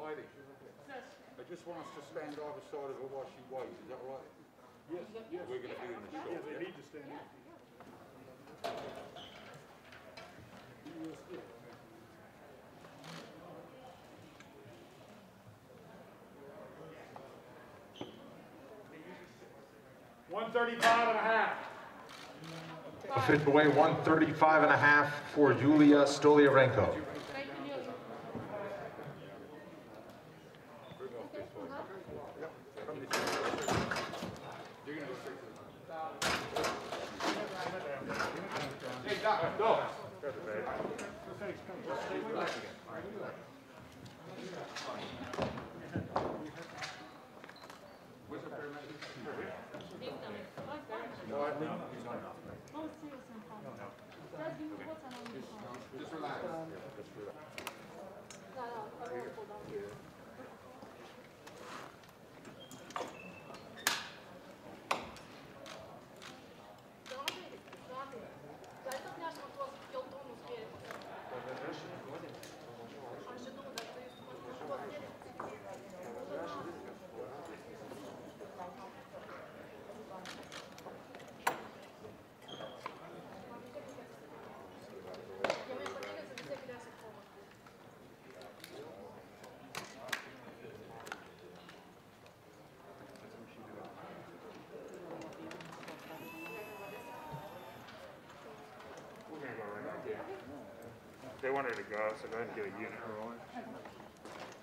Heidi, I just want us to stand either side of her while she waits, is that right? Yes, yes. We're gonna be in the Yeah, shop, they need to stand up. One thirty-five and a half. Official weight 135 and a half for Julija Stoliarenko. Bring off this way. Yep, come this way. You're gonna go Hey, Doc, go. Where's the paramedic? All right, just relax. Just relax. We're gonna go right now. They wanted to go, so go ahead and get a unit rolling.